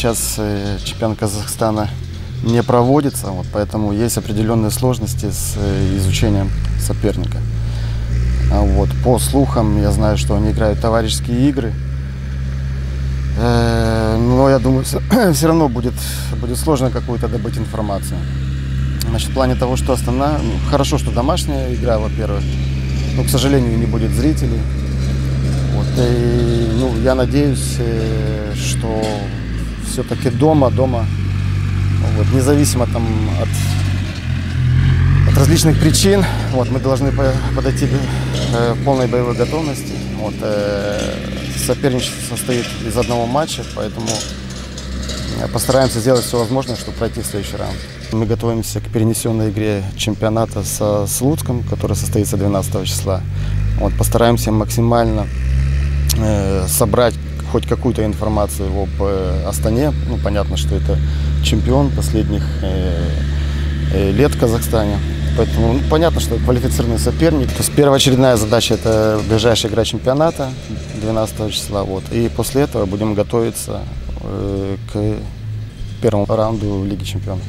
сейчас э, чемпионат Казахстана не проводится, вот, поэтому есть определенные сложности с э, изучением соперника. А вот, по слухам, я знаю, что они играют товарищеские игры. Э, но я думаю, все равно будет, будет сложно какую-то добыть информацию. Значит, в плане того, что Астана, ну, хорошо, что домашняя игра, во-первых, но, к сожалению, не будет зрителей. Вот, и, ну, я надеюсь, что все-таки дома, дома, вот, независимо там от от различных причин. Вот, мы должны подойти э, в полной боевой готовности. Вот, э, соперничество состоит из одного матча, поэтому э, постараемся сделать все возможное, чтобы пройти в следующий раунд. Мы готовимся к перенесенной игре чемпионата со Слуцком, который состоится 12 числа. Вот, постараемся максимально э, собрать хоть какую-то информацию об э, Астане. Ну, понятно, что это чемпион последних э, э, лет в Казахстане. Поэтому ну, понятно, что квалифицированный соперник. То есть первоочередная задача это ближайшая игра чемпионата 12 числа. Вот. И после этого будем готовиться к первому раунду Лиги чемпионов.